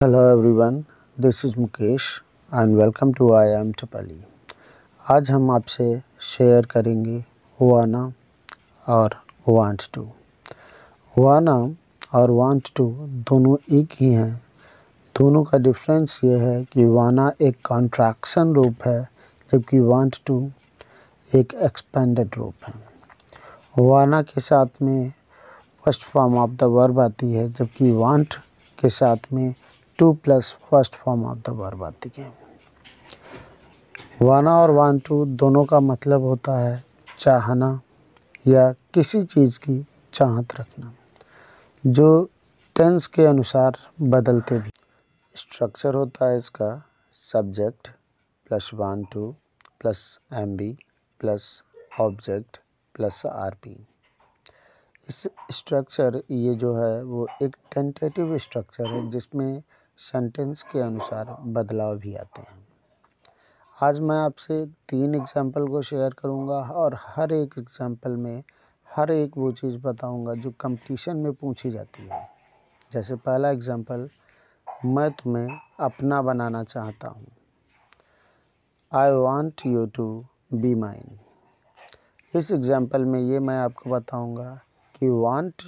Hello everyone this is Mukesh and welcome to I am Tapli आज हम आपसे share करेंगे वाना और वांट टू वाना और वांट टू दोनों एक ही हैं। दोनों का डिफरेंस ये है कि वाना एक कॉन्ट्रैक्शन रूप है, जबकि वांट टू एक एक्सपेंडेड रूप है। वाना के साथ में first form of the verb आती है, जबकि वांट के साथ में to plus first form of the verb आती है? वाना और वान टू दोनों का मतलब होता है चाहना या किसी चीज़ की चाहत रखना, जो टेंस के अनुसार बदलते भी। स्ट्रक्चर होता है इसका subject plus want to plus M B plus object plus R P. इस स्ट्रक्चर ये जो है वो एक टेंटेटिव स्ट्रक्चर है जिसमें सेंटेंस के अनुसार बदलाव भी आते हैं। आज मैं आपसे तीन एग्ज़ाम्पल को शेयर करूँगा और हर एक एग्ज़ाम्पल में हर एक वो चीज़ बताऊँगा जो कंपटीशन में पूछी जाती है। जैसे पहला एग्ज़ाम्पल मैं तुम्हें अपना बनाना चाहता हूँ। I want you to be mine इस एग्ज़ाम्पल में ये मैं आपको बताऊँगा कि वांट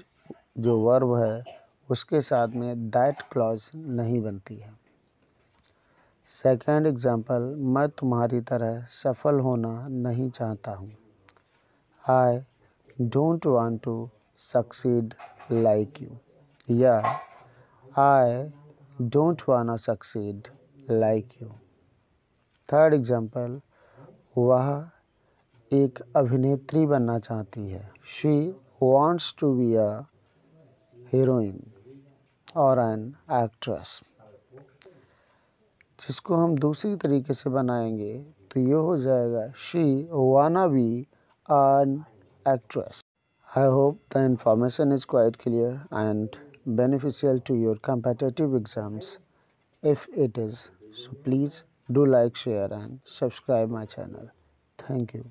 जो वर्ब है उसके साथ में दैट क्लॉज नहीं बनती है। सेकेंड एग्ज़ाम्पल मैं तुम्हारी तरह सफल होना नहीं चाहता हूँ। I don't want to succeed like you या I don't wanna succeed like you third example वह एक अभिनेत्री बनना चाहती है। She wants to be a heroine और एन एक्ट्रेस। जिसको हम दूसरी तरीके से बनाएँगे तो ये हो जाएगा she wanna be an actress I hope the information is quite clear and beneficial to your competitive exams if it is so please do like share and subscribe my channel thank you